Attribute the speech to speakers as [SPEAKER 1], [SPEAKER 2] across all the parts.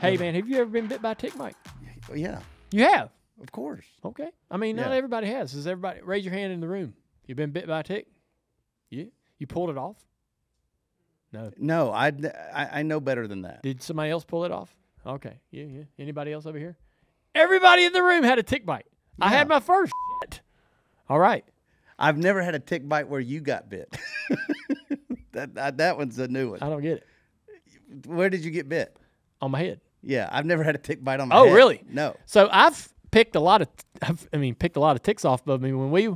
[SPEAKER 1] Hey man, have you ever been bit by a tick, Mike?
[SPEAKER 2] Yeah,
[SPEAKER 1] You have.
[SPEAKER 2] of course.
[SPEAKER 1] Okay. I mean, not
[SPEAKER 2] Yeah.
[SPEAKER 1] everybody has. Does everybody raise your hand in the room? You've been bit by a tick? Yeah. You pulled it off? No.
[SPEAKER 2] No, I, I I know better than that.
[SPEAKER 1] Did somebody else pull it off? Okay. Yeah, yeah. Anybody else over here? Everybody in the room had a tick bite. I had my first. Shit. All right.
[SPEAKER 2] I've never had a tick bite where you got bit. that, that that one's a new one.
[SPEAKER 1] I don't get it.
[SPEAKER 2] Where did you get bit?
[SPEAKER 1] On my head.
[SPEAKER 2] Yeah, I've never had a tick bite on my head.
[SPEAKER 1] Oh,
[SPEAKER 2] head.
[SPEAKER 1] really?
[SPEAKER 2] No.
[SPEAKER 1] So I've picked a lot of, I've, I mean, picked a lot of ticks off of me when we,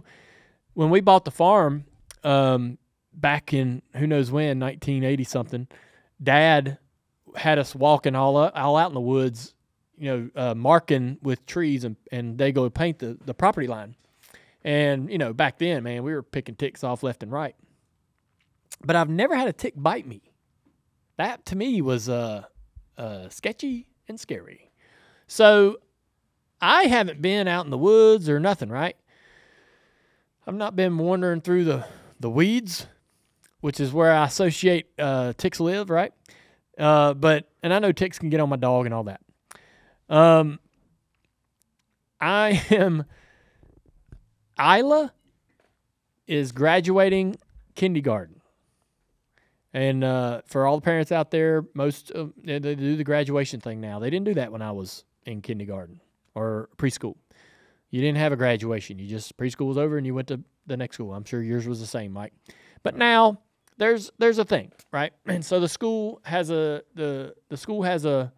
[SPEAKER 1] when we bought the farm, um, back in who knows when, 1980 something. Dad had us walking all up, all out in the woods, you know, uh, marking with trees, and and they go paint the the property line. And you know, back then, man, we were picking ticks off left and right. But I've never had a tick bite me. That to me was uh, uh, sketchy and scary. So I haven't been out in the woods or nothing, right? I've not been wandering through the, the weeds, which is where I associate uh, ticks live, right? Uh, but and I know ticks can get on my dog and all that. Um, I am. Isla is graduating kindergarten. And uh, for all the parents out there, most of, they, do the graduation thing now. They didn't do that when I was in kindergarten or preschool. You didn't have a graduation. You just preschool was over and you went to the next school. I'm sure yours was the same, Mike. But now there's there's a thing, right? And so the school has a the the school has a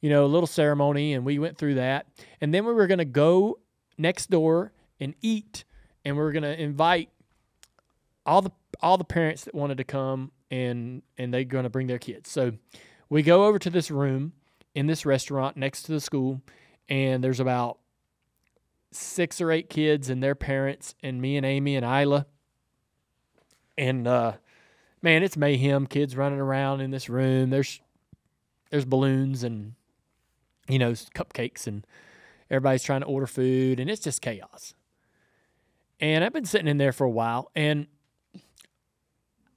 [SPEAKER 1] you know a little ceremony, and we went through that, and then we were gonna go next door and eat, and we were gonna invite all the all the parents that wanted to come and and they're going to bring their kids. So we go over to this room in this restaurant next to the school and there's about six or eight kids and their parents and me and Amy and Isla. And uh man, it's mayhem, kids running around in this room. There's there's balloons and you know, cupcakes and everybody's trying to order food and it's just chaos. And I've been sitting in there for a while and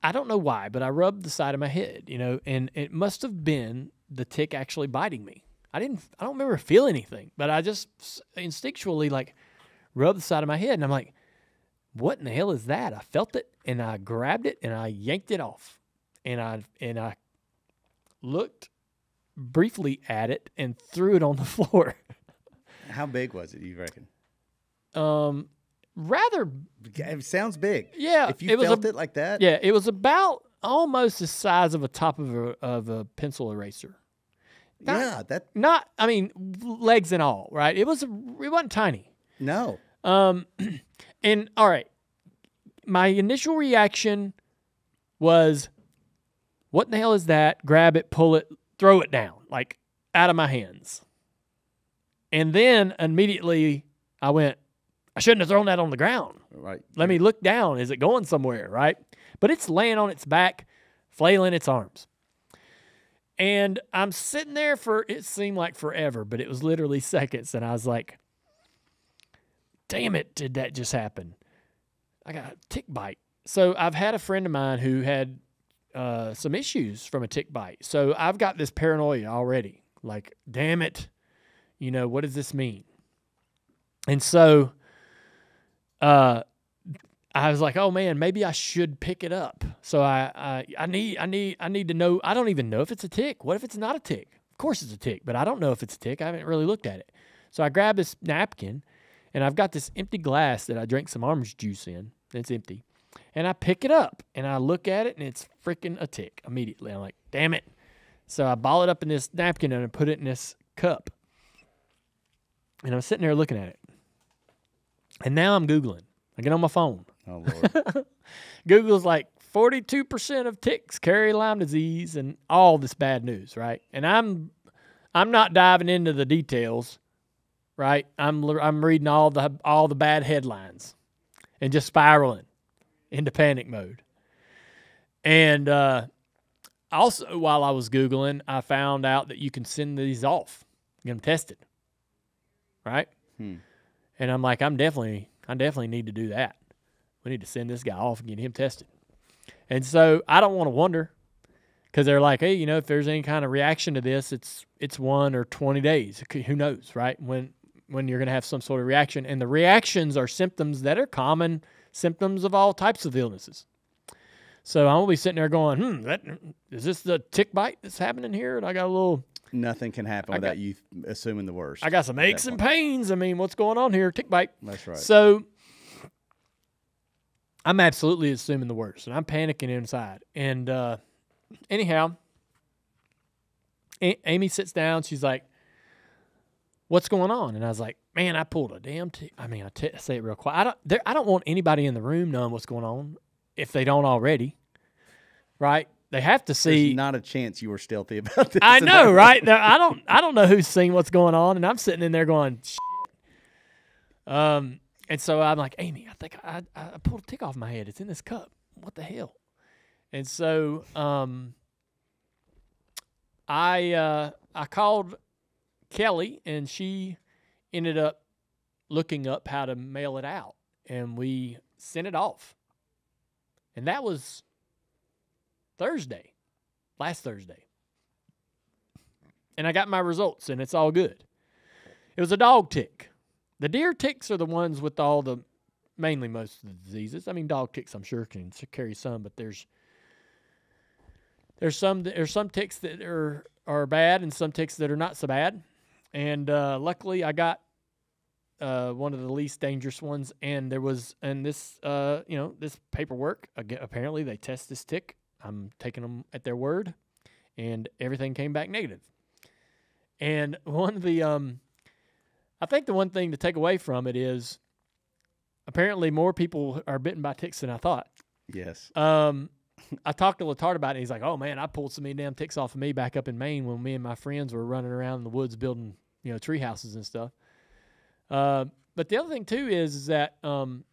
[SPEAKER 1] I don't know why, but I rubbed the side of my head, you know, and it must have been the tick actually biting me. I didn't, I don't remember feeling anything, but I just instinctually like rubbed the side of my head, and I'm like, "What in the hell is that?" I felt it, and I grabbed it, and I yanked it off, and I and I looked briefly at it and threw it on the floor.
[SPEAKER 2] How big was it? You reckon?
[SPEAKER 1] Um, rather,
[SPEAKER 2] It sounds big.
[SPEAKER 1] yeah.
[SPEAKER 2] If you
[SPEAKER 1] it was
[SPEAKER 2] felt
[SPEAKER 1] a,
[SPEAKER 2] it like that,
[SPEAKER 1] Yeah, it was about almost the size of a top of a of a pencil eraser. Not-
[SPEAKER 2] yeah, that
[SPEAKER 1] Not, I mean, legs and all, right? It was it wasn't tiny.
[SPEAKER 2] no.
[SPEAKER 1] Um, and all right, my initial reaction was, "What in the hell is that?" Grab it, pull it, throw it down, like out of my hands. And then immediately I went, "I shouldn't have thrown that on the ground."
[SPEAKER 2] Right.
[SPEAKER 1] Let me look down. Is it going somewhere? Right. But it's laying on its back, flailing its arms. And I'm sitting there for, it seemed like forever, but it was literally seconds. And I was like, damn it, did that just happen? I got a tick bite. So I've had a friend of mine who had uh, some issues from a tick bite. So I've got this paranoia already. Like, damn it. You know, what does this mean? And so, uh, I was like, oh man, maybe I should pick it up. So I, I, I need, I need, I need to know. I don't even know if it's a tick. What if it's not a tick? Of course it's a tick, but I don't know if it's a tick. I haven't really looked at it. So I grab this napkin, and I've got this empty glass that I drank some orange juice in. It's empty, and I pick it up and I look at it, and it's freaking a tick immediately. I'm like, damn it. So I ball it up in this napkin and I put it in this cup, and I'm sitting there looking at it. And now I'm googling. I get on my phone.
[SPEAKER 2] Oh Lord.
[SPEAKER 1] Google's like 42% of ticks carry Lyme disease and all this bad news, right? And I'm I'm not diving into the details, right? I'm I'm reading all the all the bad headlines and just spiraling into panic mode. And uh, also, while I was googling, I found out that you can send these off, get them tested, right?
[SPEAKER 2] Hmm.
[SPEAKER 1] And I'm like, I'm definitely, I definitely need to do that. We need to send this guy off and get him tested. And so I don't want to wonder because they're like, hey, you know, if there's any kind of reaction to this, it's it's one or twenty days. Who knows, right? When when you're going to have some sort of reaction, and the reactions are symptoms that are common symptoms of all types of illnesses. So I'm gonna be sitting there going, hmm, that, is this the tick bite that's happening here? And I got a little,
[SPEAKER 2] Nothing can happen
[SPEAKER 1] I
[SPEAKER 2] without
[SPEAKER 1] got-
[SPEAKER 2] you assuming the worst.
[SPEAKER 1] I got some aches and pains. I mean, what's going on here? Tick bite.
[SPEAKER 2] That's right.
[SPEAKER 1] So I'm absolutely assuming the worst, and I'm panicking inside. And uh, anyhow, A- Amy sits down. She's like, "What's going on?" And I was like, "Man, I pulled a damn. I mean, I t- say it real quiet. I don't. There, I don't want anybody in the room knowing what's going on if they don't already. Right? They have to
[SPEAKER 2] There's
[SPEAKER 1] see.
[SPEAKER 2] not a chance you were stealthy about this.
[SPEAKER 1] I know, right? I don't. I don't know who's seeing what's going on, and I'm sitting in there going, Shit. um. And so I'm like, Amy, I think I, I I pulled a tick off my head. It's in this cup. What the hell? And so um. I uh I called Kelly, and she ended up looking up how to mail it out, and we sent it off. And that was Thursday, last Thursday and I got my results, and it's all good. It was a dog tick. The deer ticks are the ones with all the, mainly most of the diseases. I mean, dog ticks, I'm sure, can carry some, but there's there's some there's some ticks that are are bad, and some ticks that are not so bad. And uh, luckily, I got uh, one of the least dangerous ones, and there was and this uh, you know this paperwork. aga apparently, they test this tick. I'm taking them at their word, and everything came back negative. And one of the, um, I think the one thing to take away from it is apparently more people are bitten by ticks than I thought.
[SPEAKER 2] Yes.
[SPEAKER 1] Um, I talked to Latard about it. He's like, "Oh man, I pulled so many damn ticks off of me back up in Maine when me and my friends were running around in the woods building, you know, tree houses and stuff." Uh, but the other thing too is, is that um,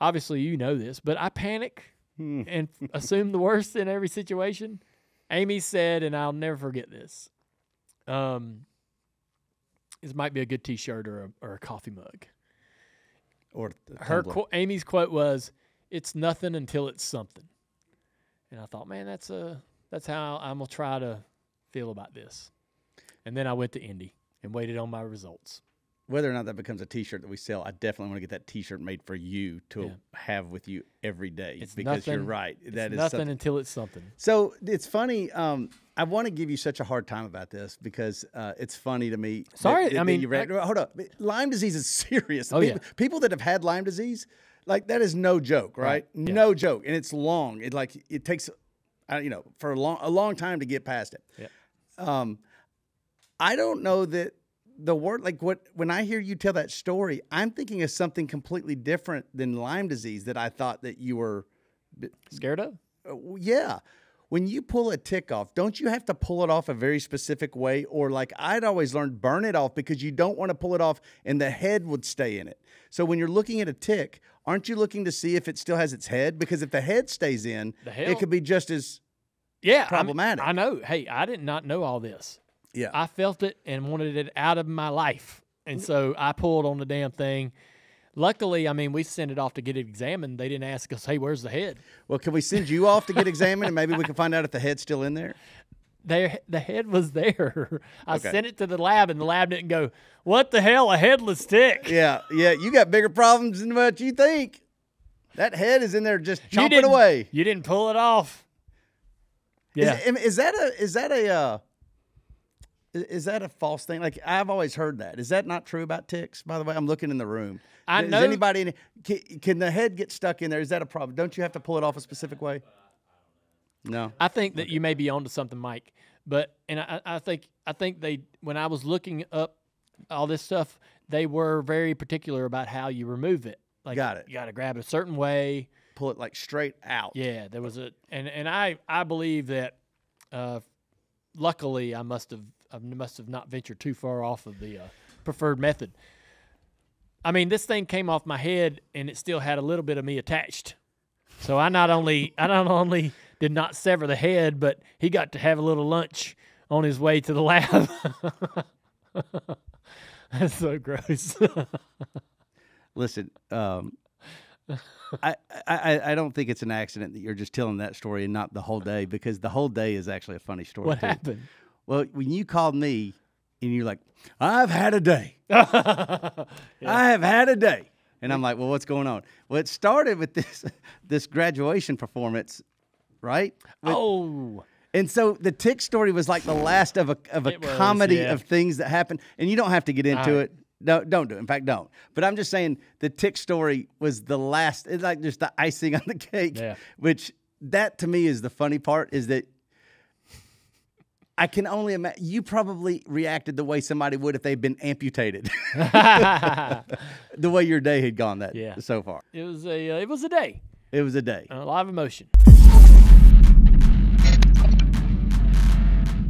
[SPEAKER 1] obviously you know this, but I panic. And assume the worst in every situation. Amy said, and I'll never forget this. Um, this might be a good T-shirt or a, or a coffee mug.
[SPEAKER 2] Or
[SPEAKER 1] Her qu- Amy's quote was, "It's nothing until it's something," and I thought, man, that's a that's how I'm gonna try to feel about this. And then I went to Indy and waited on my results.
[SPEAKER 2] Whether or not that becomes a T-shirt that we sell, I definitely want to get that T-shirt made for you to
[SPEAKER 1] Yeah.
[SPEAKER 2] have with you every day
[SPEAKER 1] It's
[SPEAKER 2] because you're
[SPEAKER 1] nothing-
[SPEAKER 2] right.
[SPEAKER 1] It's
[SPEAKER 2] That is
[SPEAKER 1] nothing
[SPEAKER 2] something.
[SPEAKER 1] until it's something.
[SPEAKER 2] So it's funny. Um, I want to give you such a hard time about this because uh, it's funny to me.
[SPEAKER 1] Sorry,
[SPEAKER 2] that-
[SPEAKER 1] I
[SPEAKER 2] that
[SPEAKER 1] mean,
[SPEAKER 2] you read, hold up. Lyme disease is serious.
[SPEAKER 1] Oh,
[SPEAKER 2] people,
[SPEAKER 1] yeah.
[SPEAKER 2] people that have had Lyme disease, like that is no joke, right?
[SPEAKER 1] Right, yeah.
[SPEAKER 2] No joke, and it's long. It like it takes, uh, you know, for a long a long time to get past it.
[SPEAKER 1] Yeah.
[SPEAKER 2] Um, I don't know that the word like what when I hear you tell that story, I'm thinking of something completely different than Lyme disease that I thought that you were.
[SPEAKER 1] Scared of?
[SPEAKER 2] Uh, yeah. When you pull a tick off, don't you have to pull it off a very specific way? Or, like I'd always learned, burn it off because you don't want to pull it off and the head would stay in it. So, when you're looking at a tick, aren't you looking to see if it still has its head? Because if the head stays in, it could be just as.
[SPEAKER 1] Yeah,
[SPEAKER 2] Problematic.
[SPEAKER 1] I know. Hey, I did not know all this.
[SPEAKER 2] Yeah.
[SPEAKER 1] I felt it and wanted it out of my life. And so I pulled on the damn thing. Luckily, I mean, we sent it off to get it examined. They didn't ask us, hey, where's the head?
[SPEAKER 2] well, can we send you off to get examined and maybe we can find out if the head's still in there?
[SPEAKER 1] There, the head was there. I
[SPEAKER 2] Okay.
[SPEAKER 1] sent it to the lab, and the lab didn't go, what the hell, a headless tick?
[SPEAKER 2] Yeah. Yeah. You got bigger problems than what you think. That head is in there just
[SPEAKER 1] You
[SPEAKER 2] chomping
[SPEAKER 1] didn't-
[SPEAKER 2] away.
[SPEAKER 1] You didn't pull it off. Yeah.
[SPEAKER 2] Is, is that a is that a uh, is that a false thing? Like I've always heard that. Is that not true about ticks? By the way, I'm looking in the room.
[SPEAKER 1] I
[SPEAKER 2] Is
[SPEAKER 1] know-
[SPEAKER 2] anybody in, can, can the head get stuck in there? Is that a problem? Don't you have to pull it off a specific way? No.
[SPEAKER 1] I think that you may be onto something, Mike. But and I, I think I think they when I was looking up all this stuff, they were very particular about how you remove it. Like
[SPEAKER 2] Got it.
[SPEAKER 1] You got to grab it a certain way.
[SPEAKER 2] Pull it like straight out.
[SPEAKER 1] Yeah, there was a and and I I believe that. Uh, luckily, I must have I must have not ventured too far off of the uh, preferred method. I mean, this thing came off my head, and it still had a little bit of me attached. So I not only I not only did not sever the head, but he got to have a little lunch on his way to the lab. That's so gross.
[SPEAKER 2] Listen, um, I, I I don't think it's an accident that you're just telling that story and not the whole day because the whole day is actually a funny story.
[SPEAKER 1] What
[SPEAKER 2] too.
[SPEAKER 1] happened?
[SPEAKER 2] Well, when you called me and you're like, I've had a day.
[SPEAKER 1] yeah.
[SPEAKER 2] I have had a day. And I'm like, well, what's going on? Well, it started with this this graduation performance, right? With-
[SPEAKER 1] Oh,
[SPEAKER 2] And so the tick story was like the last of a of a
[SPEAKER 1] It was,
[SPEAKER 2] comedy
[SPEAKER 1] yeah.
[SPEAKER 2] of things that happened, and you don't have to get into
[SPEAKER 1] right.
[SPEAKER 2] it. No, don't do it. In fact, don't. But I'm just saying the tick story was the last. It's like just the icing on the cake.
[SPEAKER 1] Yeah.
[SPEAKER 2] Which that to me is the funny part is that I can only imagine you probably reacted the way somebody would if they'd been amputated. the way your day had gone that
[SPEAKER 1] Yeah.
[SPEAKER 2] so far.
[SPEAKER 1] it was a uh, it was a day,
[SPEAKER 2] It was a day.
[SPEAKER 1] a lot of emotion.